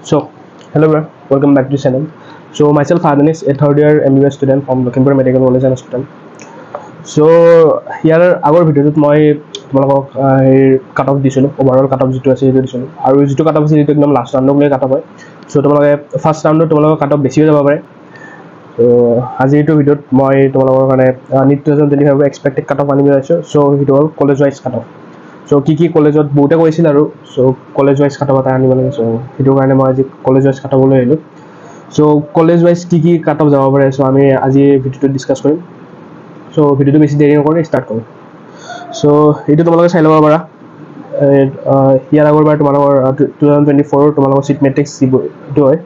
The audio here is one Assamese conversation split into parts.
So, hello everyone, welcome back to the channel. So, myself Adhan is a third year MBBS student from Lakhimpur Medical College and Hospital. So, ইয়াৰ আগৰ ভিডিঅ'টোত মই তোমালোকক কাট অফ দিছিলোঁ অভাৰঅল কাট অফ যিটো আছে সেইটো দিছিলোঁ আৰু যিটো কাট অফ আছে সেইটো একদম লাষ্ট ৰাউণ্ডক লৈ কাট অফ হয় চ' তোমালোকে ফাৰ্ষ্ট ৰাউণ্ডত তোমালোকৰ কাট অফ বেছি হৈ যাব পাৰে ত' আজি এইটো ভিডিঅ'ত মই তোমালোকৰ কাৰণে নিট টু থাউজেণ্ড টুৱেণ্টি ফাইভৰ এক্সপেক্টেড কাট অফ আনিব আহিছোঁ চ' সেইটো হ'ল college wise cut off so' কি কি কলেজত বহুতে কৈছিল আৰু। So' college wise cut off এটা আনিব লাগে। চ' সেইটো কাৰণে মই আজি কলেজ ৱাইজ কাট অফলৈ আহিলোঁ। চ' কলেজ ৱাইজ কি কি কাট অফ যাব পাৰে? চ' আমি আজি ভিডিঅ'টোত ডিছকাছ কৰিম। চ' ভিডিঅ'টো বেছি দেৰি নকৰি ষ্টাৰ্ট কৰোঁ। চ' এইটো তোমালোকে চাই ল'ব পাৰা। ইয়াৰ আগৰবাৰ তোমালোকৰ টু থাউজেণ্ড টুৱেণ্টি ফ'ৰ তোমালোকৰ চিট মেট্ৰিক্স এইটো হয়।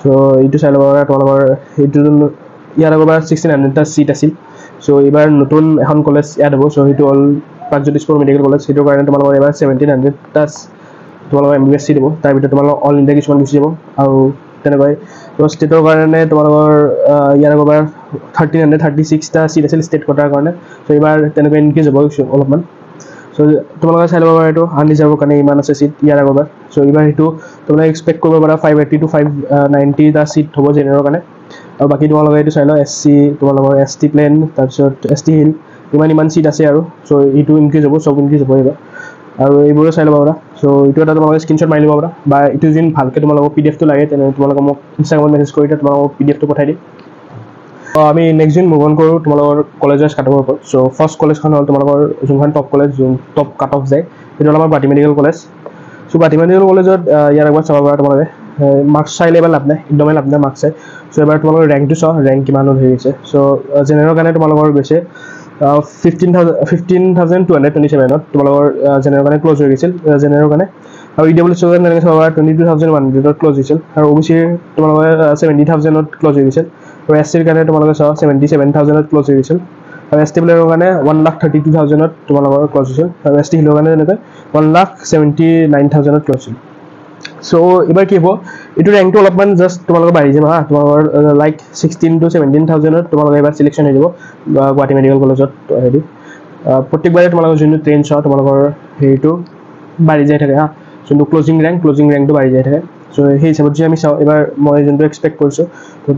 চ' এইটো চাই ল'ব পাৰা। তোমালোকৰ এইটো ইয়াৰ আগৰবাৰ ছিক্সটিন হাণ্ড্ৰেডটা চিট আছিল। চ' এইবাৰ নতুন এখন কলেজ এড হ'ব। চ' সেইটো হ'ল প্ৰাগজ্যোতিষপুৰ মেডিকেল কলেজ সেইটোৰ কাৰণে তোমালোকৰ এইবাৰ ছেভেণ্টিন হাণ্ড্ৰেডটা তোমালোকৰ এম বি এছ চিট দিব। তাৰ ভিতৰত তোমালোকৰ অল ইণ্ডিয়া কিছুমান গুচি যাব। আৰু তেনেকৈ তো ষ্টেটৰ কাৰণে তোমালোকৰ ইয়াৰ আগৰবাৰ থাৰ্টিন হাণ্ড্ৰেড থাৰ্টি ছিক্সটা চিট আছিল ষ্টেট কোটাৰ কাৰণে। চ' এইবাৰ তেনেকৈ ইনক্ৰিজ হ'ব অলপমান। চ' তোমালোকে চাই ল'ব পাৰা এইটো আনৰিজাৰ্ভৰ কাৰণে ইমান আছে চিট ইয়াৰ আগৰবাৰ চ' এইবাৰ সেইটো তোমালোকে এক্সপেক্ট কৰিব পাৰা ফাইভ এইটি টু ফাইভ নাইণ্টিটা চিট হ'ব জেনেৰেলৰ কাৰণে। আৰু বাকী তোমালোকে এইটো চাই লওঁ এছ চি তোমালোকৰ এছ টি প্লেন তাৰপিছত এছ টি হিল ইমান ইমান চিট আছে আৰু। চ' এইটো ইনক্ৰিজ হ'ব চব ইনক্ৰিজ হ'ব এইবাৰ। আৰু এইবোৰো চাই ল'ব পাৰা। চ' এইটো এটা তোমালোকে স্ক্ৰীনশ্বট মাৰি ল'ব পাৰা। বা এইটো যেন ভালকৈ তোমালোকক পি ডি এফটো লাগে তেনে তোমালোকে মোক ইনষ্টাগ্ৰামত মেছেজ কৰি দিয়া তোমালোকক পি ডি এফটো পঠাই দিম। আমি নেক্সট দিন মুভ অন কৰোঁ তোমালোকৰ কলেজ ৱাইজ কাট অফৰ ওপৰত চ' ফাৰ্ষ্ট কলেজখন হ'ল তোমালোকৰ যোনখন টপ কলেজ যোন টপ কাট অফ যায় সেইটো হ'ল আমাৰ Guwahati medical college so' Guwahati medical কলেজত ইয়াৰ আগত চাব পাৰা তোমালোকে। মাৰ্কছ চাইলে এবাৰ লাভ নাই একদমেই লাভ নাই মাৰ্কছ চাই চ' এবাৰ তোমালোকৰ ৰেংকটো চাওঁ ৰেংক কিমান হৈ গৈছে চ' জেনেৰেলৰ কাৰণে তোমালোকৰ গৈছে fifteen thousand fifteen thousand two hundred twenty কাৰণে ক্ল'জ হৈ গৈছিল জেনেৰেলৰ কাৰণে। আৰু ই ডাব্লিউ চিৰ টুৱেণ্টি টু থাউজেণ্ড ওৱান হাণ্ড্ৰেডত ক্ল'জ হৈছিল। আৰু অ বি চিৰ তোমালোকৰ ছেভেণ্টি থাউজেণ্ডত ক্ল'জ হৈ গৈছিল। আৰু এছ চিৰ কাৰণে তোমালোকে চাওঁ ছেভেণ্টি ছেভেন থাউজেণ্ডত ক্ল'জ হৈ গৈছিল। আৰু এছ টি প্লেয়াৰৰ কাৰণে ওৱান লাখ থাৰ্টি টু থাউজেণ্ডত তোমালোকৰ ক্ল'জ হৈছিল। আৰু এছ টি হিলৰ কাৰণে তেনেকৈ ওৱান লাখ ছেভেণ্টি নাইন থাউজেণ্ডত ক্ল'জ হৈছিল। চ' এইবাৰ কি হ'ব? এইটো ৰেংকটো অলপমান জাষ্ট তোমালোকৰ বাঢ়ি যাব হা। তোমালোকৰ লাইক ছিক্সটিন টু ছেভেণ্টিন থাউজেণ্ডত তোমালোকৰ এইবাৰ চিলেকশ্যন হৈ যাব গুৱাহাটী মেডিকেল কলেজত হেৰি। প্ৰত্যেকবাৰে তোমালোকৰ যোনটো ট্ৰেইন চোৱা তোমালোকৰ হেৰিটো বাঢ়ি যাই থাকে হা। যোনটো ক্লজিং ৰেংক ক্লজিং ৰেংকটো বাঢ়ি যাই থাকে। চ' সেই হিচাপত যদি আমি চাওঁ এইবাৰ মই যোনটো এক্সপেক্ট কৰিছোঁ তো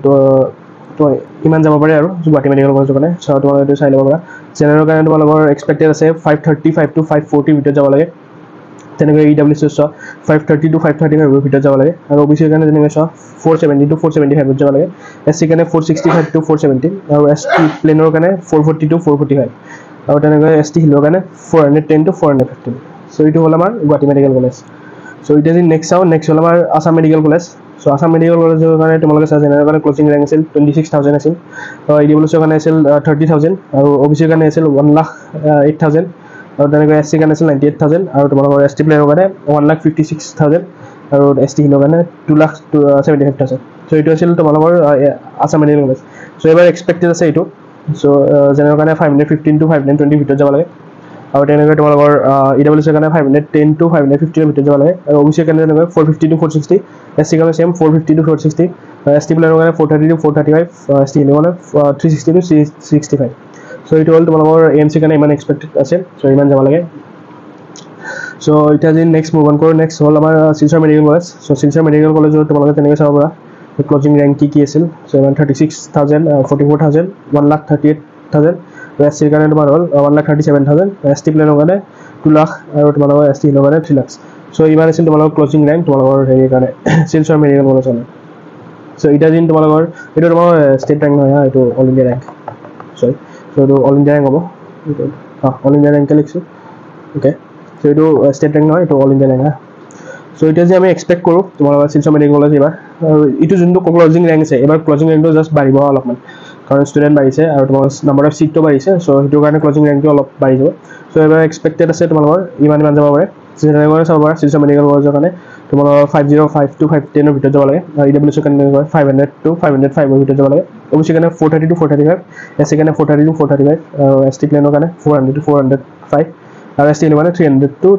তো- ইমান যাব পাৰে আৰু গুৱাহাটী মেডিকেল কলেজৰ কাৰণে। চ' তোমালোকে এইটো চাই ল'ব পাৰা। জেনেৰেলৰ কাৰণে তোমালোকৰ এক্সপেক্টেড আছে five thirty five to five ফৰ্টিৰ ভিতৰত যাব লাগে। তেনেকৈ ই ডাব্লিউ চি চোৱা five thirty to five thirty ফাইভৰ ভিতৰত যাব লাগে। আৰু অ বি চিৰ কাৰণে তেনেকৈ চোৱা four seventy to four seventy ফাইভত যাব লাগে। এছ চিৰ কাৰণে four sixty five to four seventy আৰু এছ টি প্লেনৰ কাৰণে four forty to four forty five আৰু তেনেকৈ এছ টি হিলৰ কাৰণে four hundred ten to four hundred fifteen so' এইটো হ'ল আমাৰ গুৱাহাটী মেডিকেল কলেজ চ' এতিয়া যদি নেক্সট চাওঁ নেক্সট হ'ল আমাৰ Assam medical college so' Assam medical কলেজৰ কাৰণে তোমালোকে চাওঁ জেনেৰেলৰ কাৰণে ক্লচিং ৰেংক আছিল টুৱেণ্টি ছিক্স থাউজেণ্ড আছিল। ই ডি চিৰ কাৰণে আছিল থাৰ্টি থাউজেণ্ড আৰু অ বি চিৰ কাৰণে আছিল ওৱান লাখ এইট থাউজেণ্ড আৰু তেনেকৈ এছ চিৰ কাৰণে আছিল নাইণ্টি এইট থাউজেণ্ড আৰু তোমালোকৰ এছ টি প্লেয়াৰৰ কাৰণে one lakh fifty six thousand আৰু এছ টি হিলৰ কাৰণে two lakh seventy five thousand so' এইটো আছিল তোমালোকৰ আছাম মেডিকেল কলেজ চ' এইবাৰ এক্সপেক্টেড আছে এইটো। চ' জেনেৰেলৰ কাৰণে five hundred fifteen to five hundred টুৱেণ্টিৰ ভিতৰত যাব লাগে। আৰু তেনেকৈ তোমালোকৰ ই ডাব্লিউ চিৰ কাৰণে five hundred ten to five hundred ফিফটিৰ ভিতৰত যাব লাগে। আৰু অ বি চিৰ কাৰণে তেনেকৈ four fifty to four sixty S চিৰ কাৰণে same four fifty to four sixty S T প্লেয়াৰৰ কাৰণে four thirty to four thirty five S T কাৰণে three sixty to three sixty five so' এইটো হ'ল তোমালোকৰ এ এম চিৰ কাৰণে ইমান এক্সপেক্টেড আছে চ' ইমান যাব লাগে। চ' এতিয়া যদি নেক্সট মুভ অন কৰোঁ নেক্সট হ'ল আমাৰ Silchar medical college so' Silchar medical কলেজত তোমালোকে তেনেকৈ চাব পাৰা ক্লজিং ৰেংক কি কি আছিল। চ' ইমান thirty six thousand forty four thousand one lakh thirty eight thousand S চিৰ কাৰণে তোমাৰ হ'ল one lakh thirty seven thousand S T প্লেনৰ কাৰণে টু লাখ আৰু তোমালোকৰ এছ টি হিলৰ কাৰণে থ্ৰী লাখ চ' ইমান আছিল তোমালোকৰ ক্লজিং ৰেংক তোমালোকৰ হেৰিৰ কাৰণে শিলচৰ মেডিকেল কলেজৰ কাৰণে। চ' এতিয়া যদি তোমালোকৰ এইটো তোমাৰ ষ্টেট ৰেংক নহয় এইটো all India rank sorry so এইটো অল ইণ্ডিয়া ৰেংক হ'ব? অল ইণ্ডিয়া ৰেংকে লিখিছোঁ। অ'কে চ' এইটো ষ্টেট ৰেংক নহয় এইটো অল ইণ্ডিয়া ৰেংক হা চ' এতিয়া যে আমি এক্সপেক্ট কৰোঁ তোমালোকৰ শিলচৰ মেডিকেল কলেজ এইবাৰ আৰু এইটো যোনটো ক্লজিং ৰেংক আছে এইবাৰ ক্লজিং ৰেংকটো জাষ্ট বাঢ়িব অলপমান। কাৰণ ষ্টুডেণ্ট বাঢ়িছে আৰু তোমাৰ নাম্বাৰ অফ চিটটো বাঢ়িছে চ' সেইটো কাৰণে ক্লজিং ৰেংকটো অলপ বাঢ়ি যাব। চ' এইবাৰ এক্সপেক্টেড আছে তোমালোকৰ ইমান ইমান যাব পাৰে। শিলচৰ মেডিকেল কলেজৰ কাৰণে। তোমালোকৰ five zero' five to five টেনৰ ভিতৰত যাব লাগে ই ডাব্লিউ কাৰণে five hundred to five hundred ফাইভৰ ভিতৰত যাব লাগে অ বি চিৰ কাৰণে four thirty to four thirty five S চিৰ কাৰণে four thirty to four thirty five আৰু এছ টি প্লেনৰ কাৰণে four hundred to four hundred five আৰু এছ টি কাৰণে three hundred to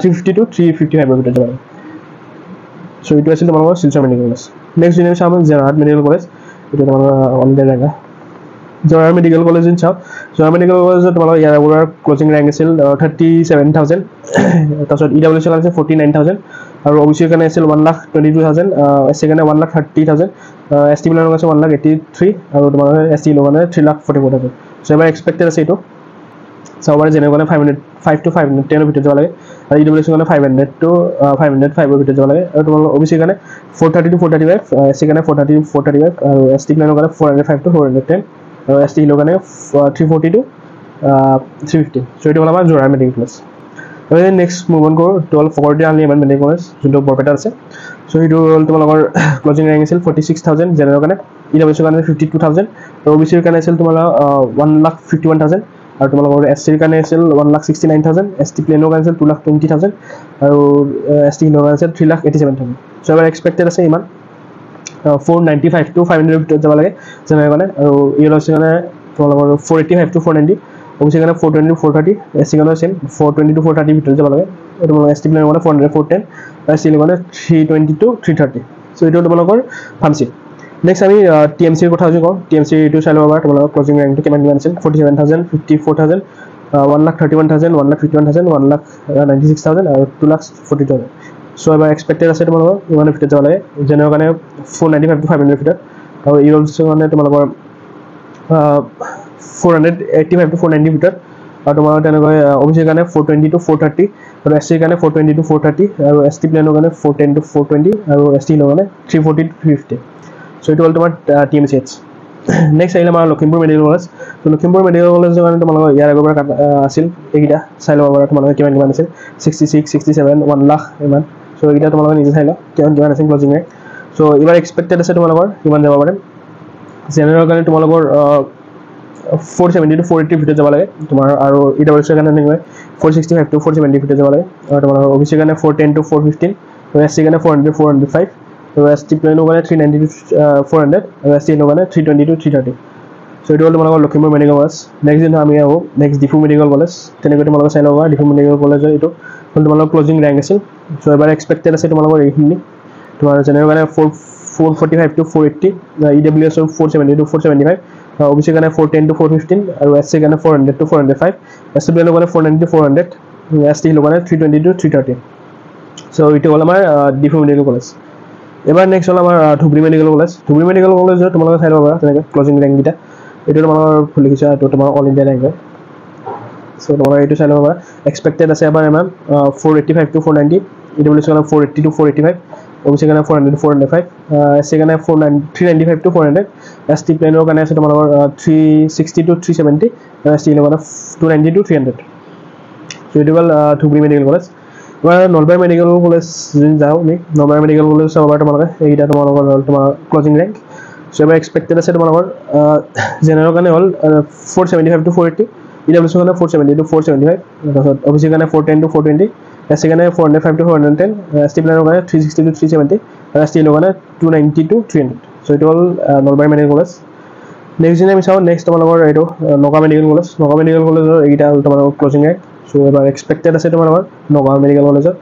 three fifty to three fifty ফাইভৰ ভিতৰত যাব লাগে। চ' এইটো আছিল তোমালোকৰ শিলচৰ মেডিকেল কলেজ নেক্সট আমি চাওঁ জেৰহাট মেডিকেল কলেজ এইটো তোমালোকৰ ইণ্ডিয়া ৰেংক জয়াৰ মেডিকেল কলেজ যদি চাওঁ জয়াৰ মেডিকেল কলেজত তোমালোকৰ ইয়াৰ ক্লজিং ৰেংক আছিল থাৰ্টি ছেভেন থাউজেণ্ড তাৰপিছত ই ডাব্লিউ চিৰ কাৰণে ফৰ্টি নাইন থাউজেণ্ড আৰু অ' বি কাৰণে আছিল one lakh twenty two thousand S চিৰ কাৰণে one lakh thirty thousand S T বিলাকৰ আছে ওৱান লাখ এইটি থ্ৰী আৰু তোমাৰ এছ টি কাৰণে three lakh forty four thousand so' এবাৰ এক্সপেক্টেড আছে এইটো। চাব পাৰে যেনেকুৱা কাৰণে five hundred five to five hundred টেনৰ ভিতৰত যাব লাগে। আৰু ই ডব্লিউ চিৰ কাৰণে five hundred to five hundred ফাইভৰ ভিতৰত যাব লাগে। আৰু তোমালোকৰ অ' বি কাৰণে four thirty to four thirty five S চিৰ কাৰণে four thirty four thirty five আৰু এছ টি প্লেনৰ কাৰণে four hundred five to four hundred ten আৰু এছ টি হিলৰ কাৰণে three forty to three fifty so' এইটো হ'ল আমাৰ যোৰা কলেজ আৰু নেক্সট মুভ অন কৰোঁ। হ'ল ফকৰটি আনলি এন মেডিকেল কলেজ যোনটো বৰপেটাত আছে। চ' সেইটো হ'ল তোমালোকৰ ক্লজিং ৰেংক আছিল ফৰ্টি ছিক্স থাউজেণ্ড জেনেৰেলৰ কাৰণে ই ডব্লিউ চিৰ কাৰণে ফিফটি টু থাউজেণ্ড আৰু অ' বি চিৰ কাৰণে আছিল তোমালোকৰ one lakh fifty one thousand আৰু তোমালোকৰ এছ চিৰ কাৰণে আছিল one lakh sixty nine thousand S T প্লেনৰ কাৰণে আছিল টু লাখ টুৱেণ্টি থাউজেণ্ড আৰু এছ টি হিলৰ কাৰণে আছিল three lakh eighty seven thousand so' এবাৰ এক্সপেক্টেড আছে ইমান। Four ninety five to five হাণ্ড্ৰেডৰ ভিতৰত যাব লাগে জেনেৰেল কাৰণে আৰু ই ডব্লিউ চিৰ কাৰণে তোমালোকৰ four eighty five to four ninety O' B চিৰ কাৰণে four twenty to four thirty S C কাৰণে same four twenty to four থাৰ্টিৰ ভিতৰত যাব লাগে আৰু তোমালোকৰ এছ টি প্লেনৰ কাৰণে four hundred four ten S T কাৰণে three twenty to three thirty so' এইটো তোমালোকৰ ফাৰ্মাচী নেক্সট আমি টি এম চিৰ কথা যদি কওঁ। টি এম চি এইটো চাই ল'ব তোমালোকৰ ক্লজিং ৰেংকটো কিমান কিমান আছিল? Forty seven thousand fifty four thousand one lakh thirty one thousand one lakh fifty one thousand one lakh ninety six thousand আৰু two lakh forty thousand so' এবাৰ এক্সপেক্টেড আছে তোমালোকৰ ইমানৰ ভিতৰত যাব লাগে। জেনেৰেল কাৰণে four ninety five to five hundred ভিতৰত। আৰু ইৰলছৰ কাৰণে তোমালোকৰ four hundred eighty five to four নাইণ্টিৰ ভিতৰত আৰু তোমাৰ তেনেকৈ অ' বি চিৰ কাৰণে four twenty to four thirty আৰু এছ চিৰ কাৰণে four twenty to four thirty আৰু এছ টি প্লেনৰ কাৰণে four ten to four twenty আৰু এছ টিৰ কাৰণে three forty to three fifty so' এইটো হ'ল তোমাৰ T M C H next আহিলে আমাৰ লখিমপুৰ মেডিকেল কলেজ ত' লখিমপুৰ মেডিকেল কলেজৰ কাৰণে তোমালোকৰ ইয়াৰ আগৰ পৰা আছিল এইকেইটা চাই ল'ব পাৰা তোমালোকে কিমান কিমান আছিল sixty six sixty seven one lakh ইমান। চ' এইকেইটা তোমালোকে নিজে চাই লওঁ কিমান কিমান আছিল ক্লজিং ৰেংক চ' এইবাৰ এক্সপেক্টেড আছে তোমালোকৰ কিমান যাব পাৰে জেনেৰেলৰ কাৰণে তোমালোকৰ ফ'ৰ ছেভেণ্টি টু ফ'ৰ এইটিৰ ভিতৰত যাব লাগে। তোমাৰ আৰু ই ডাব্লিউ চিৰ কাৰণে তেনেকৈ four sixty five to four ছেভেণ্টিৰ ভিতৰত যাব লাগে। আৰু তোমালোকৰ অ' বি চিৰ কাৰণে four ten to four fifteen আৰু এছ চিৰ কাৰণে four hundred four hundred five আৰু এছ টি প্লেনৰ কাৰণে three ninety to four hundred আৰু এছ টি এনৰ কাৰণে three twenty to three thirty so' এইটো হ'ল তোমালোকৰ লখিমপুৰ মেডিকেল কলেজ নেক্সট দিনা আমি আহোঁ নেক্সট ডিফু মেডিকেল কলেজ তেনেকৈ তোমালোকে চাই ল'ব ডিফু মেডিকেল কলেজৰ এইটো। হ'ল তোমালোকৰ ক্লজিং ৰেংক আছিল। চ' এবাৰ এক্সপেক্টেড আছে তোমালোকৰ এইখিনি। তোমাৰ জেনেৰেল কাৰণে four four forty five to four eighty E W এছৰ four seventy to four seventy five O' B চিৰ কাৰণে four ten to four fifteen আৰু এছ চিৰ কাৰণে four hundred to four hundred five S প্লেনৰ কাৰণে four ninety to four hundred S T হিলৰ কাৰণে three twenty to three thirty so' এইটো হ'ল আমাৰ ডিফু মেডিকেল কলেজ এবাৰ নেক্সট হ'ল আমাৰ Dhubri medical college Dhubri medical কলেজত তোমালোকে চাই ল'ব পাৰা তেনেকৈ ক্লজিং ৰেংককেইটা এইটো তোমালোকৰ ফুল লিখিছে এইটো তোমাৰ অল ইণ্ডিয়া ৰেংক হয় চ' তোমালোকে এইটো চাই ল'ব। পাৰা এক্সপেক্টেড আছে এবাৰ ইমান four eighty five to four ninety E W চিৰ কাৰণে four eighty to four eighty five চিৰ কাৰণে four hundred four hundred five কাৰণে four nine three ninety five to four hundred S T প্লেনৰ কাৰণে আছে তোমালোকৰ থ্ৰী ছিক্সটি টু থ্ৰী আৰু এছ টি কাৰণে two ninety to three hundred so' এইটো হ'ল ধুবুৰী মেডিকেল কলেজ তোমাৰ নলবাৰী মেডিকেল কলেজ যদি যাওঁ আমি নলবাৰী মেডিকেল কলেজ চাব পাৰা তোমালোকে এইকেইটা তোমালোকৰ হ'ল তোমাৰ ক্লজিং ৰেংক চ' এবাৰ এক্সপেক্টেড আছে তোমালোকৰ জেনেৰেলৰ কাৰণে হ'ল four seventy five to four eighty E W কাৰণে four seventy to four seventy five তাৰপিছত অ' বি চিৰ কাৰণে four ten to four twenty S কাৰণে four hundred five to four hundred ten S T প্লেনৰ কাৰণে three sixty to three seventy আৰু এছ টি এলৰ কাৰণে two ninety to three hundred so' এইটো হ'ল নলবাৰী মেডিকেল কলেজ নেক্সট দিনা আমি চাওঁ নেক্সট তোমালোকৰ এইটো Nagaon medical college Nagaon medical কলেজৰ এইকেইটা হ'ল তোমালোকৰ ক্লজিং ৰেংক চ' এবাৰ এক্সপেক্টেড আছে তোমালোকৰ নগাঁও মেডিকেল কলেজত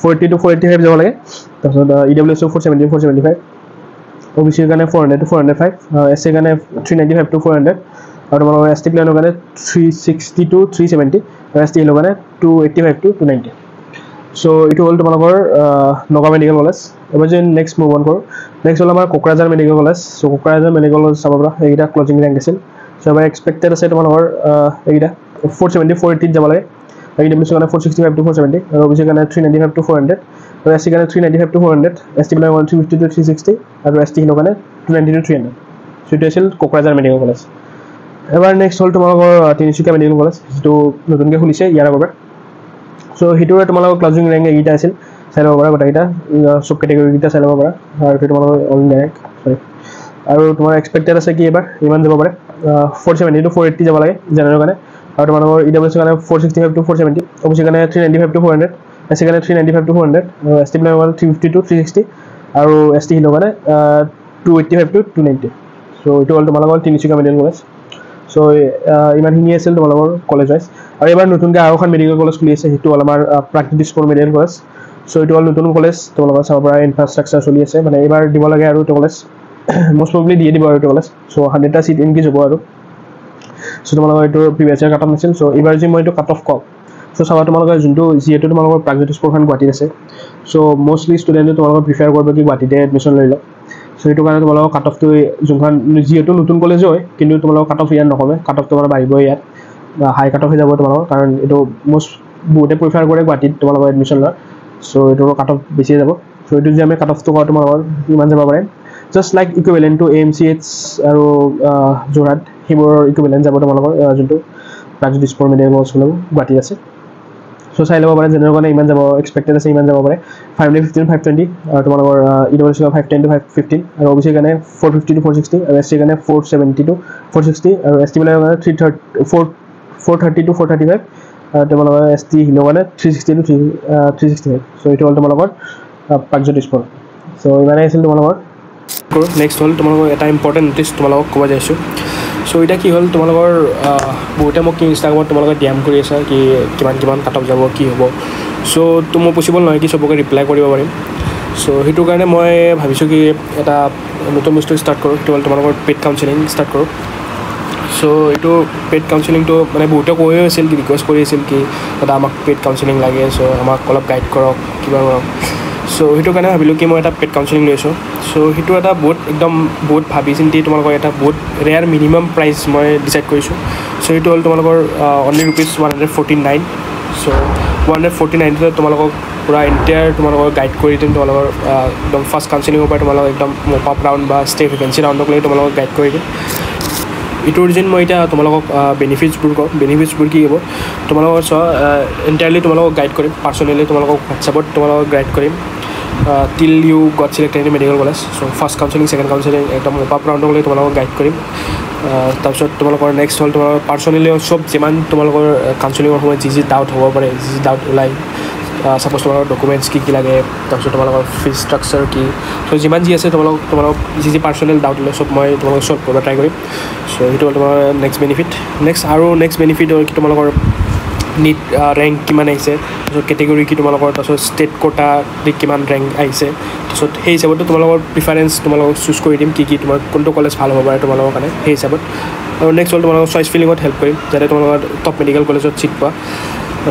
four eighty to four eighty five যাব লাগে। তাৰপিছত E W S four seventy four seventy five O' B চিৰ কাৰণে four hundred to four hundred five S চিৰ কাৰণে three ninety five to four hundred আৰু তোমালোকৰ এছ টি প্লেনৰ কাৰণে three sixty to three seventy আৰু এছ টি এলৰ কাৰণে two eighty five to two ninety so' এইটো হ'ল তোমালোকৰ নগাঁও মেডিকেল কলেজ এবাৰ যদি নেক্সট মুভ অন কৰোঁ। নেক্সট হ'ল আমাৰ Kokrajhar medical college so' Kokrajhar medical college চাব পৰা। এইকেইটা ক্লজিং ৰেংক আছিল। চ' এবাৰ এক্সপেক্টেড আছে তোমালোকৰ এইকেইটা। ফ'ৰ ছেভেণ্টি ফ'ৰ এইটিত যাব লাগে। ই ডাব্লিউ চিৰ কাৰণে four sixty five to four seventy আৰু অ' বি চিৰ কাৰণে three ninety five to four hundred আৰু এছ চিৰ কাৰণে three ninety five to four hundred S T কাৰণে three fifty to three sixty আৰু এছ টি হিলৰ কাৰণে two ninety to three hundred so' এইটো আছিল কোকৰাঝাৰ মেডিকেল কলেজ এবাৰ নেক্সট হ'ল তোমালোকৰ তিনিচুকীয়া মেডিকেল কলেজ যিটো নতুনকৈ খুলিছে ইয়াৰ আগৰ পৰা চ' সেইটোৰে তোমালোকৰ ক্লজিং ৰেংক এইকেইটা আছিল। চাই ল'ব পাৰা গোটেইকেইটা। চব কেটেগৰীকেইটা চাই ল'ব পাৰা। আৰু সেইটো তোমালোকৰ ইণ্ডিয়া ৰেংক চৰি আৰু তোমাৰ এক্সপেক্টেড আছে কি এবাৰ ইমান যাব পাৰে। Four seventy to four eighty যাব লাগে জেনেৰেলৰ কাৰণে। আৰু তোমালোকৰ ই ডাব্লিউ চিৰ কাৰণে four sixty five to four seventy O' B কাৰণে three ninety five to four hundred S চিৰ কাৰণে three ninety five to four hundred S T প্লেনৰ কাৰণে three fifty to three sixty আৰু এছ টি হিলৰ কাৰণে two eighty five to two ninety so' এইটো হ'ল তোমালোকৰ তিনিচুকীয়া মেডিকেল কলেজ চ' ইমানখিনি আছিল তোমালোকৰ কলেজ ৱাইজ আৰু এইবাৰ নতুনকৈ আৰু এখন মেডিকেল কলেজ খুলি আছে সেইটো হ'ল আমাৰ প্ৰাকৃতিক স্পৰ মেডিকেল কলেজ চ' এইটো হ'ল নতুন কলেজ তোমালোকৰ চাব পৰা ইনফ্ৰাষ্ট্ৰাকচাৰ চলি আছে। মানে এইবাৰ দিব লাগে আৰু এইটো কলেজ মষ্ট প্ৰবলি দিয়ে দিব আৰু এইটো কলেজ চ' হাণ্ড্ৰেডটা চিট ইনক্ৰিজ হ'ব আৰু। চ' তোমালোকৰ এইটো প্ৰিভিয়াছ ইয়াৰ কাট অফ নাছিল চ' এইবাৰ যদি মই এইটো কাট অফ কওঁ চ' চাবা তোমালোকে যোনটো যিহেতু তোমালোকৰ প্ৰাগজ্যোতিষ স্পৰ্শন গুৱাহাটীত আছে। চ' মষ্টলি ষ্টুডেণ্টে তোমালোকক প্ৰিফাৰ কৰিব কি গুৱাহাটীতে এডমিশ্যন লৈ লওক। চ' সেইটো কাৰণে তোমালোকৰ কাট অফটো যোনখন যিহেতু নতুন কলেজো হয় কিন্তু তোমালোকৰ কাট অফ ইয়াত নকমে। কাট অফ তোমাৰ বাঢ়িব ইয়াত। হাই কাট অফ হৈ যাব তোমালোকৰ কাৰণ এইটো মষ্ট বহুতে প্ৰিফাৰ কৰে গুৱাহাটীত তোমালোকৰ এডমিশ্যন লোৱা চ' এইটো কাট অফ বেছিয়ে যাব। চ' এইটো যদি আমি কাট অফটো কওঁ তোমালোকৰ কিমান যাব পাৰে। Just like equivalent to M C H আৰু যোৰহাট সেইবোৰৰ ইকুইভেলেণ্ট যাব তোমালোকৰ যোনটো প্ৰাগজ্যোতিষ স্পৰ মেডিকেল কলেজ গুৱাহাটীত আছে। চ' চাই ল'ব পাৰে যেনেকুৱা কাৰণে ইমান যাব এক্সপেক্টেড আছে ইমান যাব পাৰে। Five hundred fifteen five twenty আৰু তোমালোকৰ E W S five ten to five fifteen আৰু অ বি চিৰ কাৰণে four fifty to four sixty আৰু এছ টিৰ কাৰণে four seventy to four sixty আৰু এছ টিবিলাকৰ কাৰণে three thirty four four thirty to four thirty five আৰু তোমালোকৰ এছ টি হিলৰ কাৰণে three sixty to three three sixty five so' এইটো হ'ল তোমালোকৰ প্ৰাগজ্যোতিষ স্পৰ চ' ইমানেই আছিল তোমালোকৰ। কৰোঁ নেক্সট হ'ল তোমালোকৰ এটা ইম্পৰ্টেণ্ট নটিছ তোমালোকক ক'ব যাইছোঁ। চ' এতিয়া কি হ'ল তোমালোকৰ বহুতে মোক কি ইনষ্টাগ্ৰামত তোমালোকে ডি এম কৰি আছে কি কিমান কিমান কাট অফ যাব কি হ'ব। চ' তো মোৰ পচিবল নহয় কি চবকে ৰিপ্লাই কৰিব পাৰিম। চ' সেইটো কাৰণে মই ভাবিছোঁ কি এটা নতুন বস্তু ষ্টাৰ্ট কৰোঁ হ'ল তোমালোকৰ পেড কাউন্সিলিং ষ্টাৰ্ট কৰোঁ। চ' এইটো পেড কাউন্সিলিংটো মানে বহুতে কৈয়ে আছিল কি ৰিকুৱেষ্ট কৰি আছিল কি দাদা আমাক পেড কাউন্সিলিং লাগে চ' আমাক অলপ গাইড কৰক কিবা কৰক। চ' সেইটো কাৰণে ভাবিলোঁ কি মই এটা পেড কাউন্সিলিং লৈছোঁ চ' সেইটো এটা বহুত একদম বহুত ভাবি চিন্তি তোমালোকৰ এটা বহুত ৰেয়াৰ মিনিমাম প্ৰাইচ মই ডিচাইড কৰিছোঁ। চ' সেইটো হ'ল তোমালোকৰ only rupees one hundred forty nine so' one hundred forty নাইনতে তোমালোকক পূৰা এণ্টায়াৰ তোমালোকৰ গাইড কৰি দিম তোমালোকৰ একদম ফাৰ্ষ্ট কাউন্সিলিঙৰ পৰা তোমালোকক একদম মপ আপ ৰাউণ্ড বা ষ্টে ভেকেঞ্চি ৰাউণ্ডক লৈ তোমালোকক গাইড কৰি দিম। ইটোৰ যেন মই এতিয়া তোমালোকক বেনিফিটছবোৰ কওঁ। বেনিফিটছবোৰ কি হ'ব? তোমালোকৰ চোৱা এণ্টায়াৰলি তোমালোকক গাইড কৰিম। পাৰ্চনেলি তোমালোকক হোৱাটছআপত তোমালোকক গাইড কৰিম। Till you got selected in medical college so' first counselling second counselling একদম আপ ৰাউণ্ডক লৈ তোমালোকক গাইড কৰিম। তাৰপিছত তোমালোকৰ নেক্সট হ'ল তোমালোকৰ পাৰ্চনেলি চব যিমান তোমালোকৰ কাউন্সিলিঙৰ সময়ত যি যি ডাউট হ'ব পাৰে যি যি ডাউট ওলায় ছাপ'জ তোমালোকৰ ডকুমেণ্টছ কি কি লাগে তাৰপিছত তোমালোকৰ ফিজ ষ্ট্ৰাকচাৰ কি চ' যিমান যি আছে তোমালোকক তোমালোকক যি যি পাৰ্চনেল ডাউট ওলাই চব মই তোমালোকক চল্ভ কৰিব ট্ৰাই কৰিম। চ' সেইটো হ'ল তোমাৰ নেক্সট বেনিফিট নেক্সট আৰু নেক্সট বেনিফিট হ'ল কি তোমালোকৰ নিট ৰেংক কিমান আহিছে তাৰপিছত কেটেগৰী কি তোমালোকৰ তাৰপিছত ষ্টেট কোটা কিমান ৰেংক আহিছে তাৰপিছত সেই হিচাপতো তোমালোকৰ প্ৰিফাৰেঞ্চ তোমালোকক চুজ কৰি দিম কি কি তোমাৰ কোনটো কলেজ ভাল হ'ব পাৰে তোমালোকৰ কাৰণে সেই হিচাপত। আৰু নেক্সট হ'ল তোমালোকৰ চইচ ফিলিঙত হেল্প কৰিম যাতে তোমালোকৰ টপ মেডিকেল কলেজত ছিট পোৱা।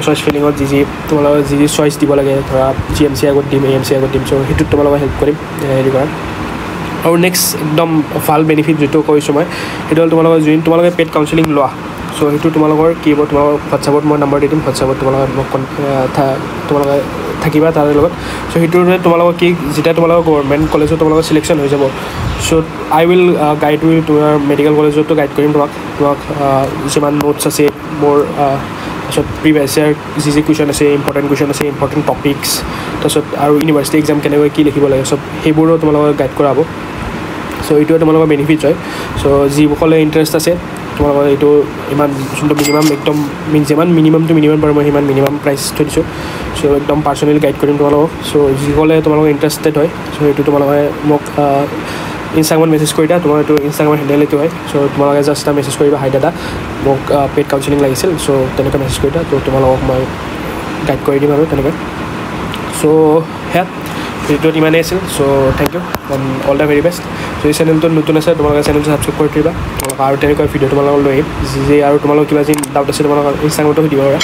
চইচ ফিলিঙত যি যি তোমালোকৰ যি যি চইচ দিব লাগে ধৰা জি এম চি আগত দিম এ এম চি আগত দিম চ' সেইটোত তোমালোকক হেল্প কৰিম হেৰি কৰাত আৰু নেক্সট একদম ভাল বেনিফিট যিটো কৈছোঁ মই সেইটো হ'ল তোমালোকৰ যোন তোমালোকে পেড কাউন্সিলিং লোৱা চ' সেইটো তোমালোকৰ কি হ'ব তোমালোকৰ হোৱাটছআপত মই নাম্বাৰ দি দিম হোৱাটছআপত তোমালোকে মোক তোমালোকে থাকিবা তাৰ লগত। চ' সেইটোৰে তোমালোকৰ কি যেতিয়া তোমালোকৰ গভৰ্ণমেণ্ট কলেজত তোমালোকৰ চিলেকশ্যন হৈ যাব so' I will guide will তোমাৰ মেডিকেল কলেজতো গাইড কৰিম তোমাক। তোমাক যিমান নোটছ আছে মোৰ তাৰপিছত প্ৰিভিয়াছ ইয়াৰ যি যি কুৱেশ্যন আছে ইম্পৰ্টেণ্ট কুৱেশ্যন আছে ইম্পৰ্টেণ্ট টপিক্স তাৰপিছত আৰু ইউনিভাৰ্চিটি এক্সাম কেনেকৈ কি লিখিব লাগে চব সেইবোৰো তোমালোকক গাইড কৰা হ'ব চ' এইটোৱে তোমালোকৰ বেনিফিটছ হয়। চ' যিসকলে ইণ্টাৰেষ্ট আছে তোমালোকৰ এইটো ইমান যোনটো মিনিমাম একদম মি- যিমান মিনিমাম টু মিনিমাম বাৰু মই সিমান মিনিমাম প্ৰাইচ থৈ দিছোঁ। চ' একদম পাৰ্চনেলি গাইড কৰিম তোমালোকক। চ' যিসকলে তোমালোকৰ ইণ্টাৰেষ্টেড হয় চ' সেইটো তোমালোকে মোক ইনষ্টাগ্ৰামত মেছেজ কৰি দিয়া। তোমাৰ এইটো ইনষ্টাগ্ৰামৰ হেণ্ডেল এইটো হয়। চ' তোমালোকে জাষ্ট এটা মেছেজ কৰিবা হাই দাদা মোক পেড কাউন্সিলিং লাগিছিল। চ' তেনেকৈ মেছেজ কৰি দিয়া। ত' তোমালোকক মই গাইড কৰি দিম আৰু তেনেকৈ। চ' সেয়া। ভিডিঅ'ত ইমানেই আছিল so' thank you all the very best এই চেনেলটো নতুন আছে তোমালোকে চেনেলটো ছাবস্ক্ৰাইব কৰি দিবা। তোমালোকে আৰু তেনেকুৱা ভিডিঅ' তোমালোকক লৈ আহিম যি যি আৰু তোমালোকৰ কিবা যি ডাউট আছে তোমালোকৰ ইনষ্টাগ্ৰামতো সুধিব পাৰা।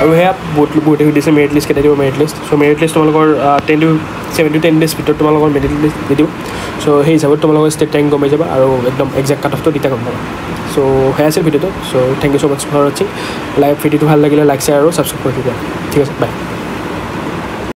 আৰু সেয়া বহুত বহুতে সুধিছে মেৰিট লিষ্ট কেতিয়া দিব merit list so' merit list তোমালোকৰ ten to seven to ten days ভিতৰত তোমালোকৰ মেৰিট লিষ্ট দি দিওঁ। চ' সেই হিচাপত তোমালোকৰ ষ্টেট ৰেংক গম পাই যাবা আৰু একদম একজেক্ট কাট অফটো তেতিয়া গম পাবা। চ' সেয়া আছিল ভিডিঅ'টো। So' thank you so' much for ৱাচিং লাইভ ভিডিঅ'টো ভাল লাগিলে লাইক শ্বেয়াৰ আৰু ছাবস্ক্ৰাইব কৰি দিবা। ঠিক আছে বাই